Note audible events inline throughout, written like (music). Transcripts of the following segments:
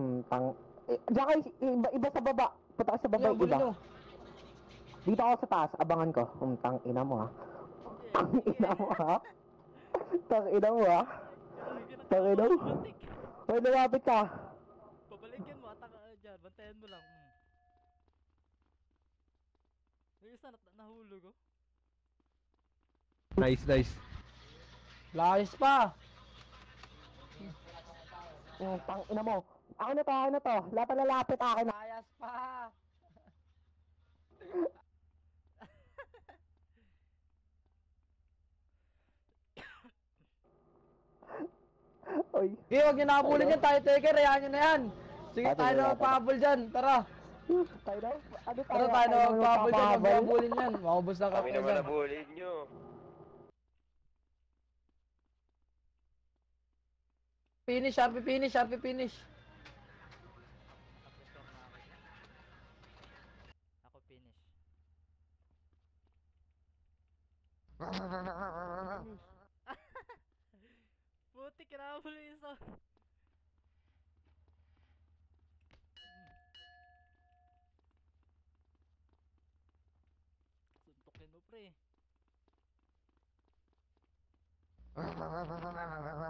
Hmm, tang... Eh, diyan kayo, iba, iba sa baba. Punta ka sa baba, Yo, iba. bulino. Dito ako sa taas, abangan ko. Um, tang ina mo ha. Tang (laughs) ina mo ha. Tang ina mo ha. Tang ina mo. Hoy, lumapit ka. Pabalikin mo, ataka ka dyan. Bantayan mo lang. Mm. Yung isa, nahulog oh. Nice, nice. Layas pa. Hmm, tang ina mo. Ako na to, ako na to. Na lalapit akin na. Layas pa. Oy. Okay, wag niyo nakabulin yan. Tayo taker. Hayaan niyo na yan. Sige, Ano tayo yun, na magpahabol dyan. Tara. Tayo na. Ano tayo? Tara, tayo na magpahabol dyan. Huwag habulin yan. Maubos na Kami kapag naman dyan. nabulin nyo. Finish, sharpie finish, sharpie finish. Ako finish. (laughs) Puti, kinabol yung isa. Suntukin mo pre.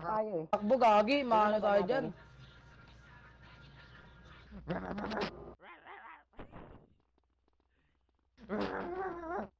Tayo eh. Takbo, gagi. Maano tayo dyan. (laughs)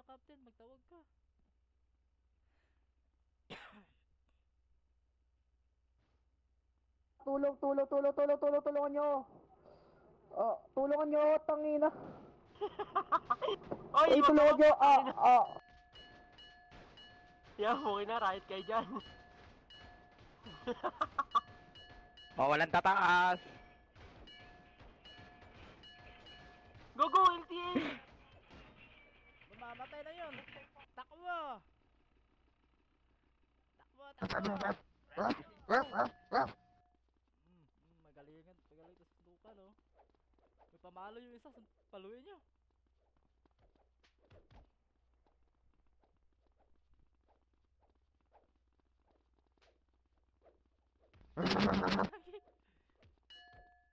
niya captain, magtawag ka. (coughs) Tulong, tulong, tulong, tulong, tulong, tulungan nyo. Oh, tulungan nyo, tangina. (laughs) Oy, Ay, tulungan nyo. Ah, ah. (laughs) Yeah, okay na, riot kayo dyan. (laughs) Oh, walang tataas. Go, go, LTA! Mamamatay na yun. Takbo! Takbo, takbo! Mm, magalingan, magaling sa sundukan, oh. May pamalo yung isa, paluin nyo.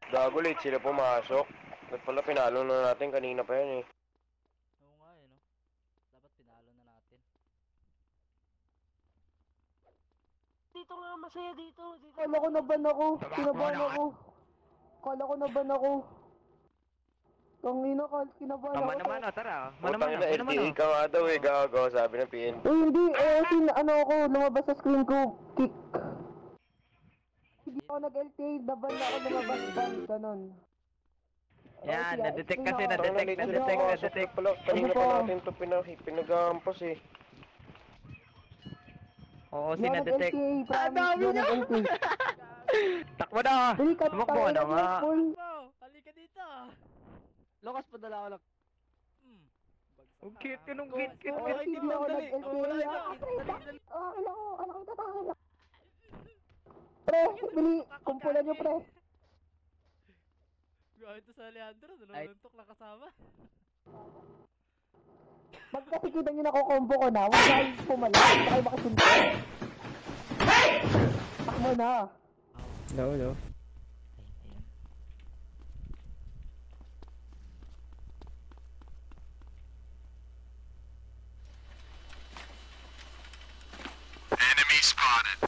Gago late sila pumasok. Ba't pala pinalo na natin kanina pa yan eh. Oo nga eh, no? Dapat pinalo na natin. Dito nga, masaya dito. dito. Kala ko naban ako. Kinabahan ako. Kala ko naban ako. Tangina ka, kinabahan Oh, ako. mano-mano, tara. Putang Mano-mano, ina, mano-mano. LTA ka nga daw eh, gago, sabi ng PN. Eh, hindi. Eh, sin, ano ako, lumabas sa screen ko. Kick. Hindi ako nag-LTA. Naban na ako lumabas ban. Ganon. Yan, Oh, na-detect kasi. Tangina, na-detect, na-detect, na-detect. Kanina pa natin to pinag- pinag-aampas eh. Oo, ako sinadetect. Promise, Ang dami ako niya. (laughs) Takbo na! Dali ka, Tumakbo tayo na nga. Halika dito! Lokas, padala ko lang. Hmm. Ang ka, cute ang Go, cute, cute. Oh, hindi ako nag-LTA. Wala ah. na. Ah, kailangan ko. Anak ko tatawag. Pre, bili. Kumpulan nyo, pre. Gawin to sa Alejandro, naluluntok na kasama. Magkatikitan nyo na ko combo ko na. Huwag kayo pumalas. Huwag kayo makasunod. Takmo na. No, no. Enemy spotted.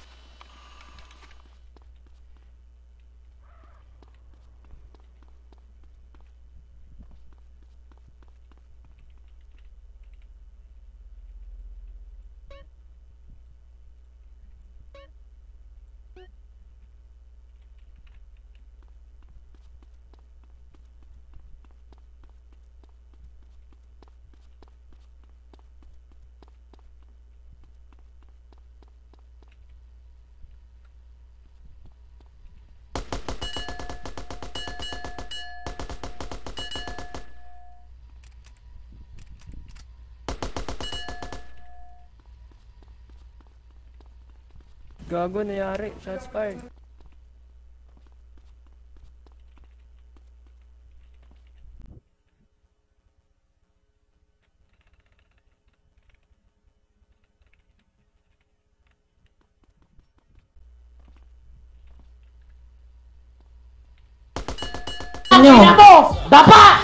Gago nangyari. Shots fired. Ano? ano? Dapa!